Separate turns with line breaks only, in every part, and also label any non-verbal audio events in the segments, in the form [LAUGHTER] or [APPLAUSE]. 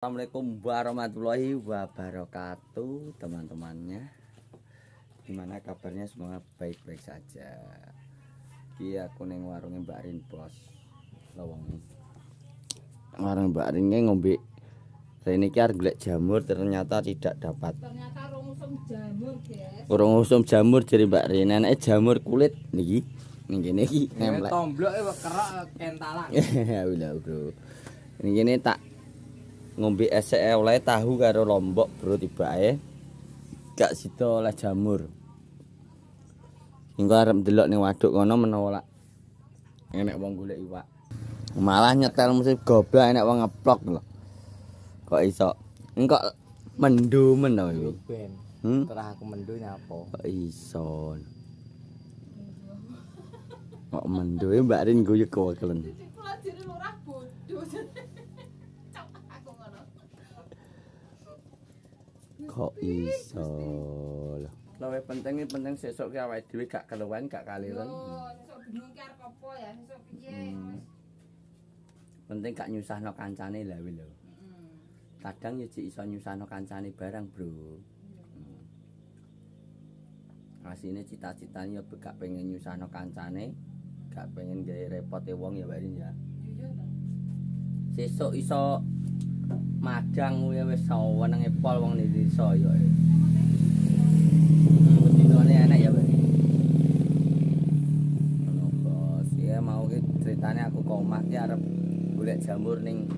Assalamualaikum warahmatullahi wabarakatuh teman-temannya. Gimana kabarnya? Semoga baik-baik saja. Iya aku neng warungnya Mbak Rin bos. Lawang Warung Mbak Rin ini ngombe. Saya ini kiar gelek jamur ternyata tidak dapat.
Ternyata rungsum jamur, guys.
Urung usum jamur jadi Mbak Rin. Nenek jamur kulit niki. Nih gini iki nemplek
Tomblok e kerak kentalan. [LAUGHS]
Ya udah bro. Ini tak ngombe esek oleh tahu karo lombok bro tiba gak sida oleh jamur. Engko arep ndelok ning waduk kono menawa lak enek wong golek iwak. Malah nyetel musik goblok enek wong ngeplok lho. Kok iso? Engko mendu iki
Ben.
hmm?
Terah aku mendu nyapo.
kok iso? Kok mendu? Ya Mbak Rin guyu kewakelen kok iso lho Luwih penting iki penting sesuk ki awake dhewe gak keluwen gak kaliren.
Yo, sesuk bingung ki arep apa ya, sesuk piye.
Hmm. Penting gak nyusahno kancane lha lho.
Heeh.
Kadang ya jek iso nyusahno kancane barang, Bro. Hmm. Asine cita-citane ya gak pengen nyusahno kancane, gak pengen gawe repote wong ya Barin ya.
Yo yo.
Sesuk iso madang kuwi wis sawenenge pol wong ning desa ya. Bedinone enak ya, Pak. Ngono, Bos. Ya mau ki ceritane aku ke omah ki arep golek jamur ning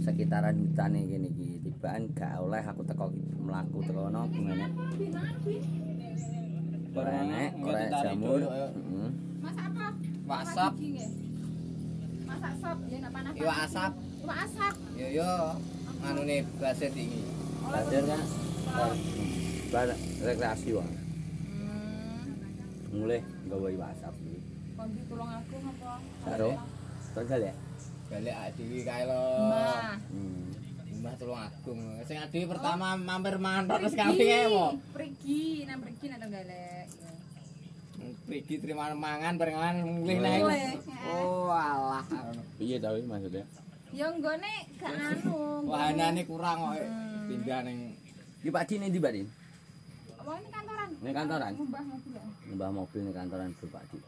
sekitaran hutan iki kene iki. Tibaan gak oleh aku teko mlaku teko kono gimana? Ora enek, ora jamur. Heeh.
Masak apa?
WhatsApp.
Masak. Masak sop, ya nak panas.
Iwak asap.
Asap.
Yo yo. Anune base tinggi.
Belajar kan? Bar rekreasi wae.
Hmm.
Mulai gawe WhatsApp iki.
Kondi tulung aku apa?
Karo tanggal ya?
Balik ak dhewe kae lho.
Nah.
Hmm.
Mbah tulung agung. Sing adewe pertama mampir mangan terus ae mo.
Pergi, nang pergi nang Tenggalek. Ya.
Pergi terima mangan barengan mulih naik. Oh alah.
Piye ta maksudnya?
Ya nggone gak anu.
Wahanane kurang kok
Hmm.
pindah ning
Iki Pak Din ndi Pak Din?
Ini kantoran?
Ini kantoran?
Mbah mobil ya.
Mbah mobil ning kantoran Bro Pak Din.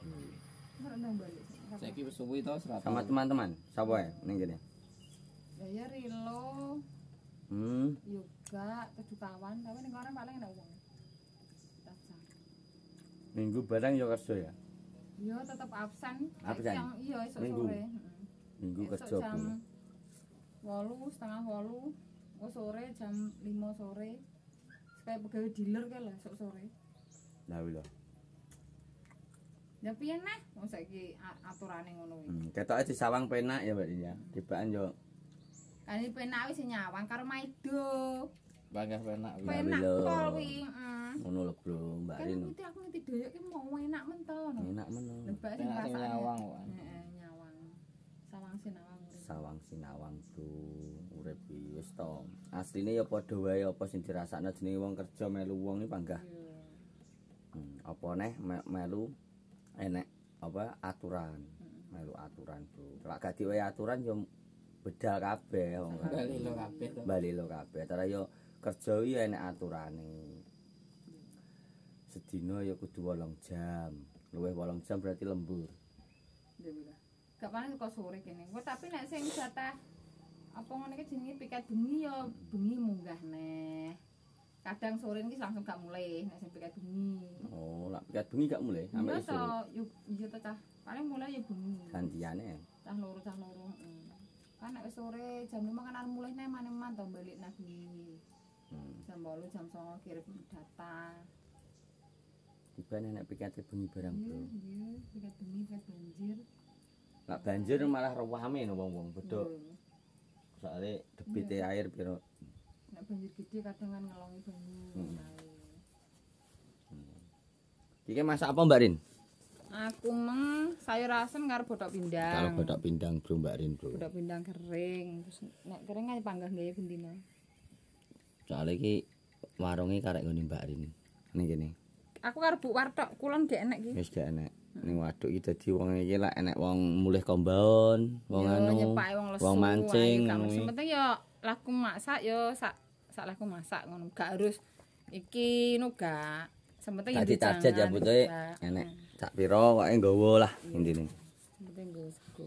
Saiki wis suwi to serata.
Sama teman-teman, sapa ya ning kene?
Ya ya Rilo,
Hmm.
Yoga, kedu kawan, tapi ning kono paling enak wong.
Minggu barang ya kerja ya.
Yo tetep absen.
Absen?
Yang iya esuk
Minggu?
sore. Heeh.
Minggu kerja
jam
Bu.
Wolu setengah wolu. Oh sore jam 5 sore. Kayak pegawai dealer kae lah esuk sore.
Lah lho.
Ya piye nah? Wong saiki a- aturane ngono kuwi.
Hmm, ketoke disawang penak ya Din ya. Tibaan yo
Kan iki penak wis nyawang karo Maido.
Bangga penak.
Lah,
Penak
lho.
pol kuwi,
ngono lho Bro, Mbak
Kan
Rin.
ngerti aku ngerti doyok ki mau enak men to.
Enak men.
Sing rasane. Sinawang
Bro. Urip iki wis to. Asline ya padha wae apa sing dirasakno jenenge wong kerja melu wong iki panggah. Hmm, apa neh me- melu enek apa aturan melu aturan bro lak gak diwehi aturan yo bedal kabeh wong
Bali lo kabeh
bali lo kabeh cara yo kerja iki enek aturane sedina ya kudu 8 jam luwih 8 jam berarti lembur.
Gak paling kok sore kene. Kok tapi nek sing jatah apa ngono iki jenenge piket bengi ya bengi munggah neh. Kadang sore iki langsung gak mulai nek sing piket bengi.
oh lak pikat bengi gak mulai
Iya
sampai
to,
isu
yuk iya to cah. Paling mulai ya bengi.
gantiane
Cah loro cah loro. Kan nek sore jam 5 kan arep mulai neh manem-man to balik nang bengi.
hmm.
Jam 8 jam 9 kirim data.
tiba enek pikat bengi barang
Iya,
bro
iya, piket bengi, piket banjir.
Lak banjir malah rewame no wong-wong bedok
Iya.
soalnya debite air piro
Nek banjir gede kadang kan ngelongi banyu.
Hmm.
Nah,
iki masak apa Mbak Rin
Aku meng sayur asem karo botok pindang.
Kalau bodak pindang bro Mbak Rin bro.
botok pindang kering. Terus nek kering kan panggah gawe bendina.
Soalnya iki warunge karek ngene Mbak Rin. Ning kene.
Aku karo Bu Wartok kulon gak enek iki.
Wis gak enek. Ning waduk iki dadi wong iki lak enek wong mulih kombaon, wong
Yo,
anu,
nyepake wong lesu.
wong mancing
gak
iki.
penting yo laku masak yo sak sak laku masak ngono. Gak harus iki no gak. Sementing
Tadi target ya butuhe enek sak pira wae nggawa lah intine.
Penting nggo sego.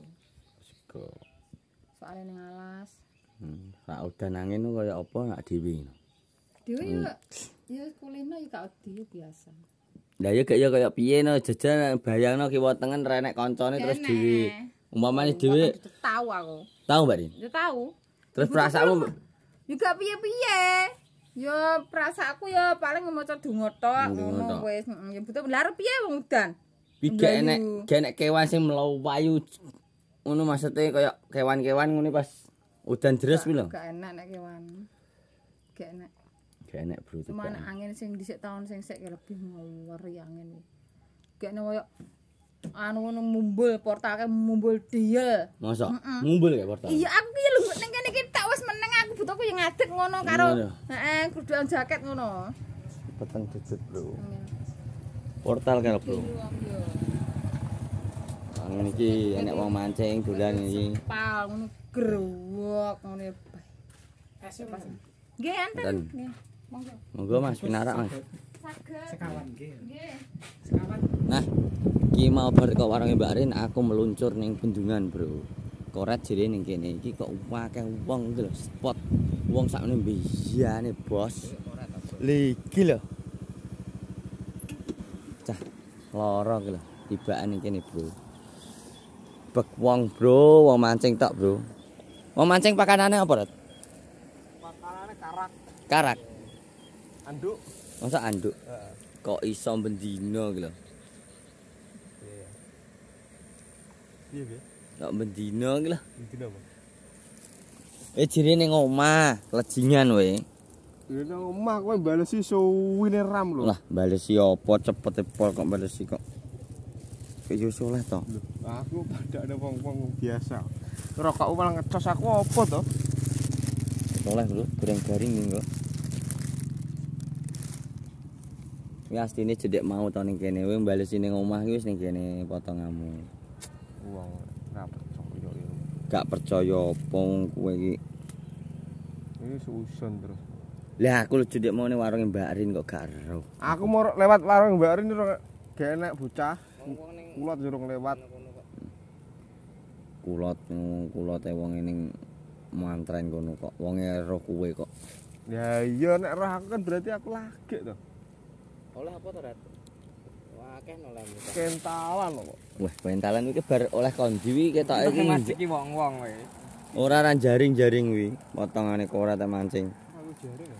Sego.
Soale ning alas.
Hmm. Rak udan angin ku kaya apa nak dhewe.
Dhewe yo ya kulino yo gak wedi biasa.
Lah ya gak ya kaya piye no jajan bayangno kiwa tengen renek koncone terus dhewe. Umpamane dhewe
tahu aku.
tahu Mbak Rin.
Ya tahu.
Terus perasaanmu
Juga piye-piye. Ya perasaanku ya paling maca donga tok ngono wis. Ya butuh lare piye wong udan. Melayu.
enek gak enek kewan sing melayu ngono maksudnya kaya kewan-kewan ngono pas udan deres kuwi lho.
Gak enak nek kewan. Gak enak.
Gak enek bro. Gak
nek
enek.
angin sing dhisik tahun sing sik ya lebih ngeri angin. Gak enak koyo anu ngono mumbul portale mumbul diel.
Mosok
Mm-mm.
ngumpul kayak portal.
Iya aku ki lho ning kene iki tak wis meneng aku butuhku yang ngadeg ngono karo heeh kuduan jaket ngono.
Peteng dudut bro. Portal kan bro. Angin iki enek wong mancing dolan iki.
Pal ngono grewok ngono ya. Nggih enten. Monggo.
Monggo Mas pinarak Mas.
Sekawan nggih.
Nggih.
Sekawan.
Nah, iki mau bar kok warunge Mbak Rin aku meluncur ning bendungan, Bro. Koret jere ning kene iki kok akeh wong iki lho, spot wong sakmene mbiyane, Bos. Lagi lho. Cah, lara iki lho, tibaan ning kene, Bro. Bek wong, Bro, wong mancing tok, Bro. Wong mancing pakanane apa, Rat?
Pakalane karak
Karak.
Anduk.
Masa anduk
Heeh.
kok iso bendino iki lho.
Iya, Piye, piye?
Kok bendino iki lho.
Dina apa?
Eh jere ning omah, lejingan we.
Dina omah kowe balesi suwine ram lho.
Lah balesi apa cepet pol kok balesi kok. Kok yo soleh to.
Lho, aku pada ada wong-wong biasa. Rokok malah ngecos aku apa to?
Soleh bro, garing-garing ning kok. Ya astine cedek mau to ning kene we balesi ning omah iki wis ning kene potonganmu.
Wong ora percaya ya.
Gak percaya apa wong kowe iki.
Ini susun terus.
Lah aku cedek mau ning warunge Mbak Rin kok gak ero.
Aku mau lewat warung Mbak Rin gak enak bocah. Kulot jurung lewat.
Kulot kulot e wong ning mantren kono kok. Wonge ero kowe kok.
Ya iya nek roh aku kan berarti aku lagi to.
Oleh apa to, Rat? Wah, akeh noleh.
Kentalan kok.
Wah, bentalan iki bar oleh kondi wi ketoke iki.
Masih wong-wong kowe.
Ora ran jaring-jaring wi, potongane kora ta mancing.
Aku jaring. ya.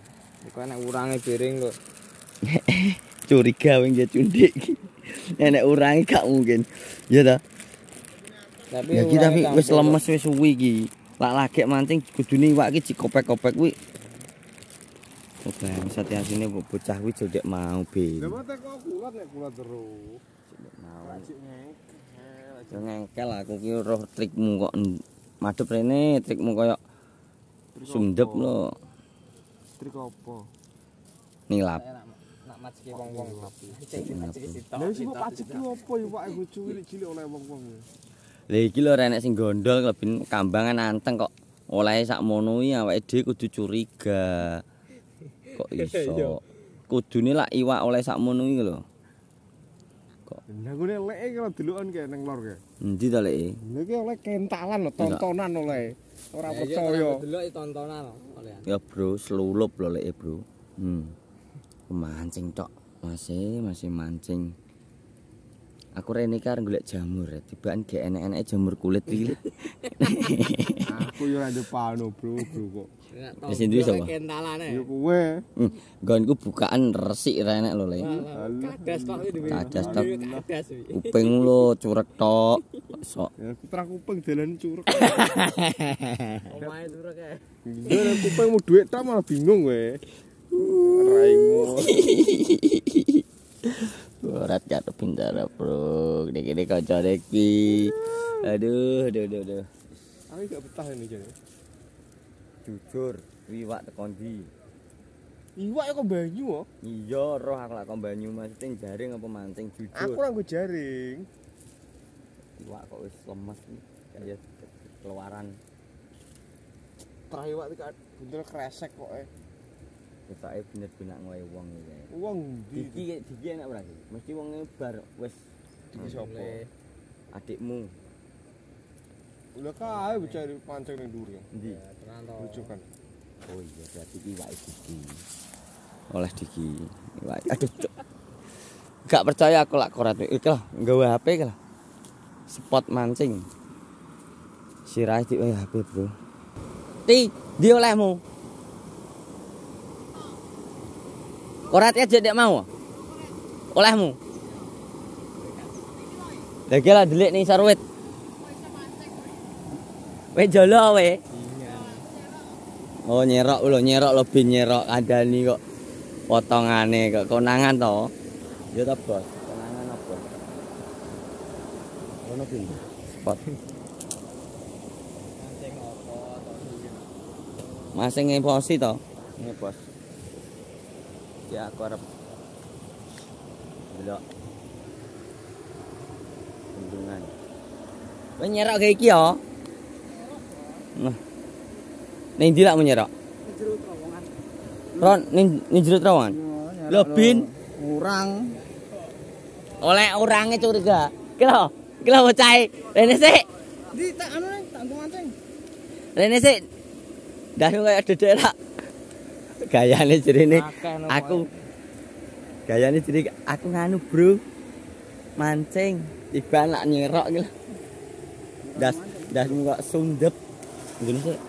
Iku enek urange piring kok. [LAUGHS]
Curiga wing dia cundik iki. Nek urangi gak mungkin. Ya ta?
Tapi
Ya kita
urange
wis lemes wis suwi iki. Lak lagek mancing kudune iwak iki dikopek-kopek kuwi. Oh, bangsat asine bocah kuwi jodek mau
Lah
be.
mate kok kulot nek kulot terus.
Mau.
Ngengkel.
Yo ngengkel aku ki roh trikmu kok madhep rene trikmu koyo sundep lho
Trik apa?
nilap.
Nak wong-wong.
Cek.
Lah sing apa ya Pak oleh wong-wong.
Lah iki lho renek sing gondol klebin kambangan anteng kok oleh sakmono iki awake dhewe kudu curiga. Kok [LAUGHS] iso? Kudune lak iwak oleh sakmono iki lho.
Lah ngene lek kalau delokan kae nang lor kae.
Endi ta lek?
Lha iki oleh kentalan lho, tontonan oleh. Ora percaya.
Delok tontonan lho, olehan.
Ya bro, selulup lho lek bro. Hmm. Mancing tok. Masih masih mancing. Aku rene kar golek jamur, ya. tibaan gak enek-enek jamur kulit iki. [LAUGHS] [LAUGHS]
Aku yo ora pano, Bro, bro kok.
Wis ndi sapa?
kentalane.
Yo kowe.
Hmm, nggonku bukaan resik renek lho lek.
Kadas tok iki.
Kadas tok. Kuping lho curek tok. Sok.
Ya terang kuping dalan curug. [LAUGHS]
Omahe turu kae.
Yo nek kupingmu dhuwit tok malah bingung kowe. Raimu.
Berat karo bendara, Bro. Dek-dek kanca iki. Aduh, aduh, aduh, aduh.
Aku gak betah ini jane.
Jujur, wiwak tekon ndi?
Iwak kok banyu kok.
Iya, roh aku lak kon banyu maksudnya jaring apa mancing
Aku
jujur.
ora nggo jaring.
Iwak kok wis lemes iki. Kayak keluaran.
Terakhir iwak iki Bener kresek kok eh.
Ketoke bener-bener ngoe wong iki.
Wong ndi?
Diki diki enak ora iki? Mesti wong bar wis
Diki sapa?
adikmu.
Udah kae bocah pancing ning dhuwur ya.
Endi?
Tenan to.
Rujukan.
Oh iya berarti iki wae diki. Oleh diki. Wae. Aduh. Cuk. Gak percaya aku lak korat iki lah, nggawe HP iki lah. Spot mancing. Sirah di HP, Bro. Ti, di olehmu. Korat aja dek mau. Olehmu. Lagi lah delik nih sarwit. Weh jolo weh. Oh nyerok lho, nyerok lebih nyerok adani kok potongane kok konangan to. Ya ta, Bos. Konangan apa? Ono pin. Spot.
Mancing opo to
Bos. Ya aku arep Delok. Bendungan. Kowe nyerok kayak iki ya? Nah. Ning ndi lak mau nyerok? Ron, ning ning jero terowongan. Lho, Bin.
Kurang.
Oleh orangnya curiga. Kilo, kilo bocah. Rene sik.
Di tak anu nih, tak mancing.
Rene sik. Dahu kaya dedek lak. Gayane jerene
Akeh no.
aku. Gayane jerene aku nganu, Bro. Mancing, tiba lak nyerok iki lho. Das das kok sundep. Ngene sik.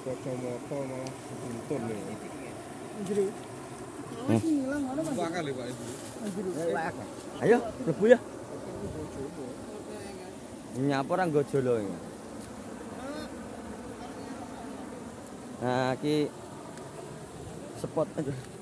Kacamata malah dituntun nih.
Hmm.
Bakal ya, Pak.
Ayo, mlebu ya. Nyapa ora nggo jolo iki. Nah, iki spot aduh.